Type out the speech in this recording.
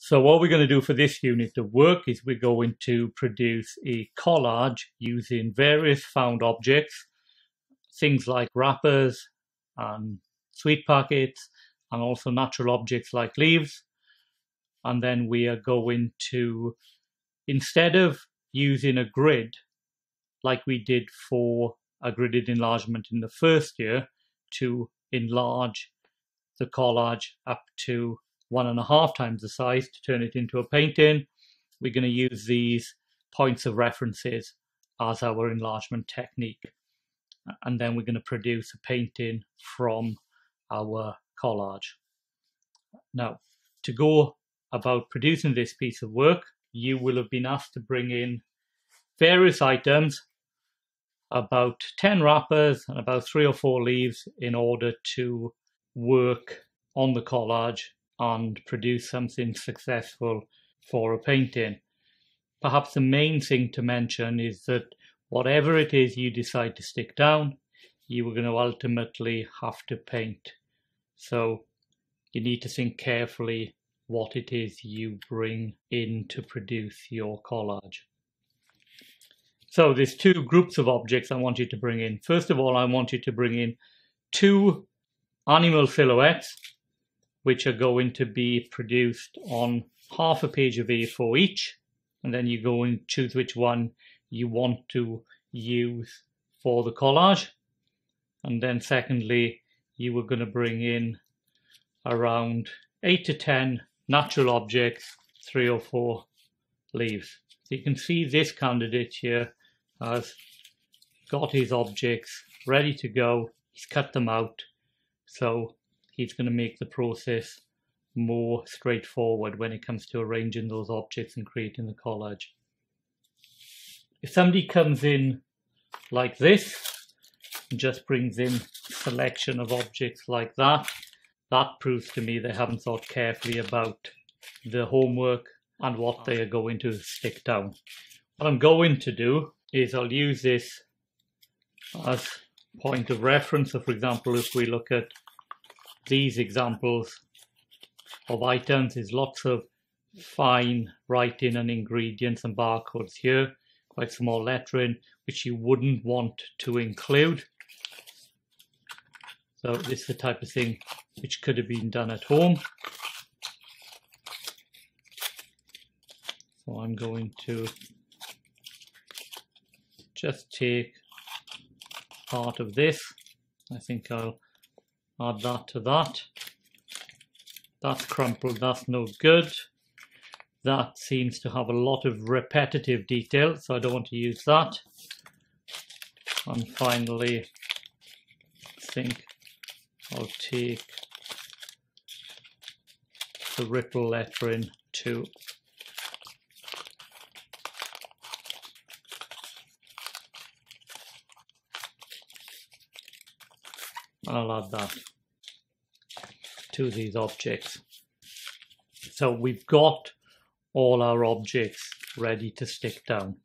So what we're going to do for this unit of work is we're going to produce a collage using various found objects, things like wrappers and sweet packets, and also natural objects like leaves. And then we are going to, instead of using a grid like we did for a gridded enlargement in the first year to enlarge the collage up to one and a half times the size to turn it into a painting. We're going to use these points of references as our enlargement technique. And then we're going to produce a painting from our collage. Now, to go about producing this piece of work, you will have been asked to bring in various items, about 10 wrappers and about three or four leaves in order to work on the collage and produce something successful for a painting. Perhaps the main thing to mention is that whatever it is you decide to stick down, you are going to ultimately have to paint. So you need to think carefully what it is you bring in to produce your collage. So there's two groups of objects I want you to bring in. First of all, I want you to bring in two animal silhouettes which are going to be produced on half a page of A4 each. And then you go and choose which one you want to use for the collage. And then secondly, you were going to bring in around 8 to 10 natural objects, 3 or 4 leaves. So you can see this candidate here has got his objects ready to go. He's cut them out. So he's going to make the process more straightforward when it comes to arranging those objects and creating the collage. If somebody comes in like this and just brings in selection of objects like that, that proves to me they haven't thought carefully about the homework and what they are going to stick down. What I'm going to do is I'll use this as point of reference. So for example, if we look at these examples of items is lots of fine writing and ingredients and barcodes here, quite small lettering, which you wouldn't want to include. So this is the type of thing which could have been done at home. So I'm going to just take part of this. I think I'll add that to that. That's crumpled, that's no good. That seems to have a lot of repetitive detail, so I don't want to use that. And finally, I think I'll take the ripple lettering too. I'll add that to these objects. So we've got all our objects ready to stick down.